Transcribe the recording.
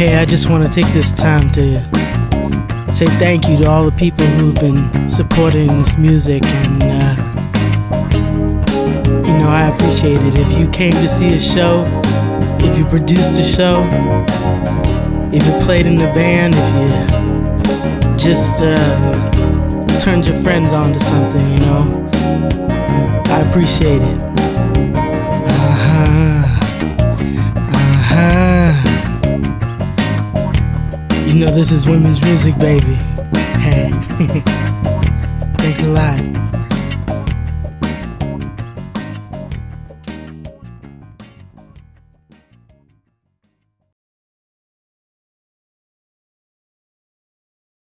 Hey, I just want to take this time to say thank you to all the people who've been supporting this music and uh, you know I appreciate it. If you came to see a show, if you produced a show, if you played in the band, if you just uh, turned your friends on to something, you know, I appreciate it. You know this is women's music, baby. Hey. Thanks a lot.